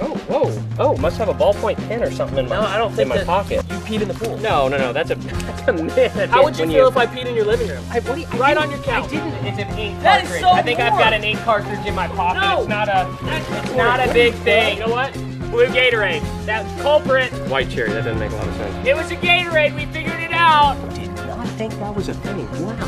Oh, whoa. Oh, must have a ballpoint pen or something in my, No, I don't think in my that- pocket. You peed in the pool. No, no, no. That's a that's a myth. How would you When feel if I peed in your living room? I, what you- Right I on your couch. I didn't. It's an ink That is cartridge. so I think I've got an ink cartridge in my pocket. No. It's not a. It's not a big thing. You know what? Blue Gatorade. That's culprit. White cherry. That doesn't make a lot of sense. It was a Gatorade. We figured it out. Did not think that was a thing. Wow.